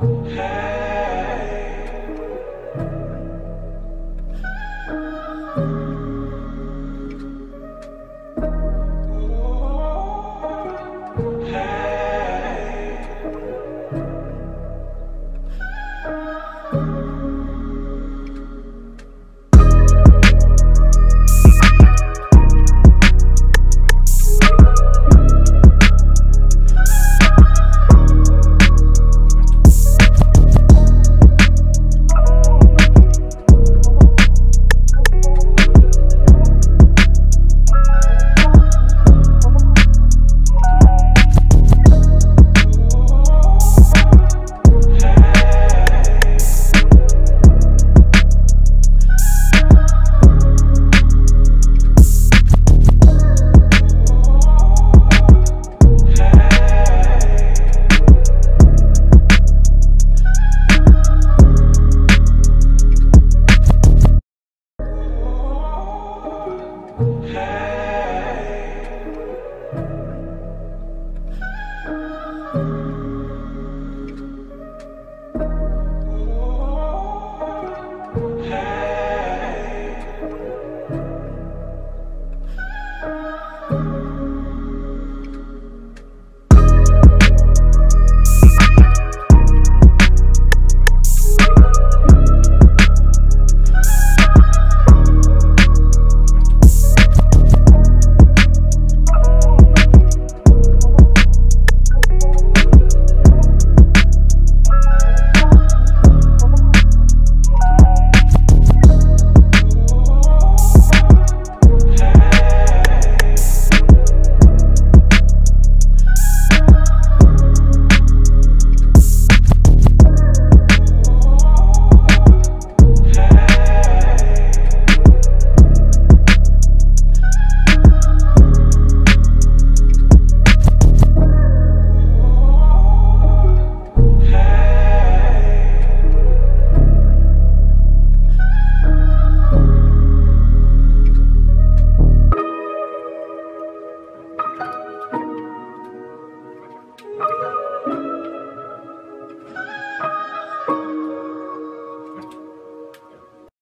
Hey.